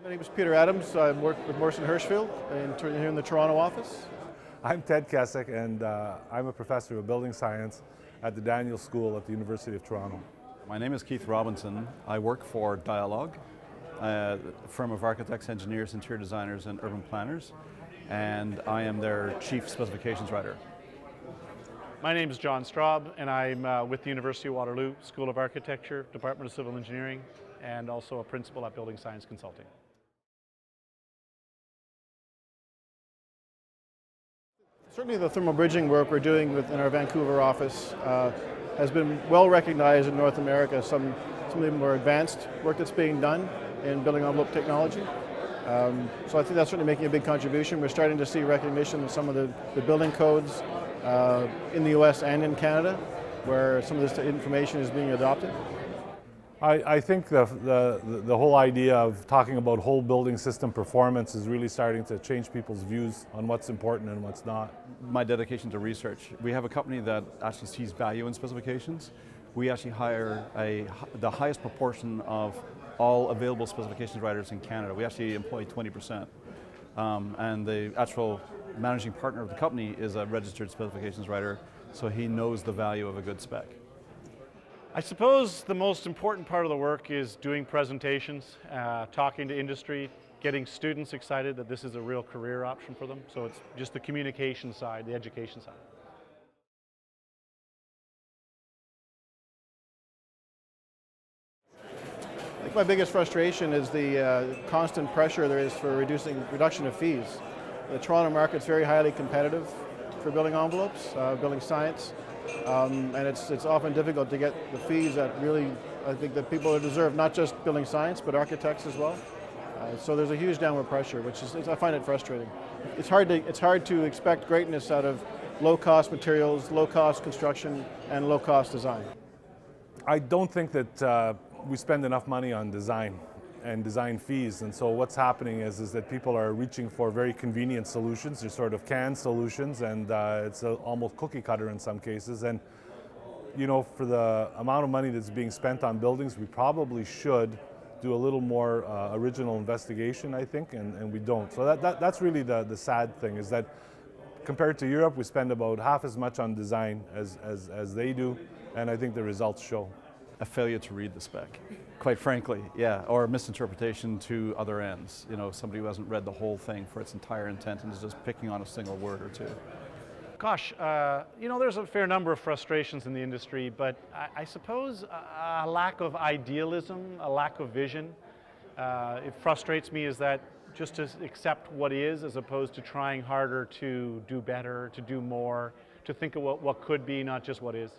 My name is Peter Adams. I work with Morrison Hershfield in, here in the Toronto office. I'm Ted Kesik, and uh, I'm a professor of building science at the Daniel School at the University of Toronto. My name is Keith Robinson. I work for DIALOG, a firm of architects, engineers, interior designers, and urban planners, and I am their chief specifications writer. My name is John Straube, and I'm uh, with the University of Waterloo School of Architecture, Department of Civil Engineering, and also a principal at Building Science Consulting. Certainly the thermal bridging work we're doing within our Vancouver office uh, has been well recognized in North America. Some, some of the more advanced work that's being done in building envelope technology. Um, so I think that's certainly making a big contribution. We're starting to see recognition of some of the, the building codes uh, in the US and in Canada where some of this information is being adopted. I, I think the, the, the whole idea of talking about whole building system performance is really starting to change people's views on what's important and what's not. My dedication to research. We have a company that actually sees value in specifications. We actually hire a, the highest proportion of all available specifications writers in Canada. We actually employ 20%. Um, and the actual managing partner of the company is a registered specifications writer, so he knows the value of a good spec. I suppose the most important part of the work is doing presentations, uh, talking to industry, getting students excited that this is a real career option for them. So it's just the communication side, the education side. I think my biggest frustration is the uh, constant pressure there is for reducing reduction of fees. The Toronto market is very highly competitive for building envelopes, uh, building science. Um, and it's, it's often difficult to get the fees that really, I think that people deserve, not just building science, but architects as well. Uh, so there's a huge downward pressure, which is, I find it frustrating. It's hard, to, it's hard to expect greatness out of low-cost materials, low-cost construction, and low-cost design. I don't think that uh, we spend enough money on design and design fees. And so what's happening is, is that people are reaching for very convenient solutions. They're sort of canned solutions and uh, it's a, almost cookie cutter in some cases. And you know, for the amount of money that's being spent on buildings, we probably should do a little more uh, original investigation, I think, and, and we don't. So that, that, that's really the, the sad thing is that compared to Europe, we spend about half as much on design as, as, as they do, and I think the results show a failure to read the spec, quite frankly, yeah, or misinterpretation to other ends. You know, somebody who hasn't read the whole thing for its entire intent and is just picking on a single word or two. Gosh, uh, you know, there's a fair number of frustrations in the industry, but I, I suppose a, a, lack of idealism, a lack of vision. Uh, it frustrates me is that just to accept what is as opposed to trying harder to do better, to do more, to think of what, what could be, not just what is.